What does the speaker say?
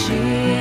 心。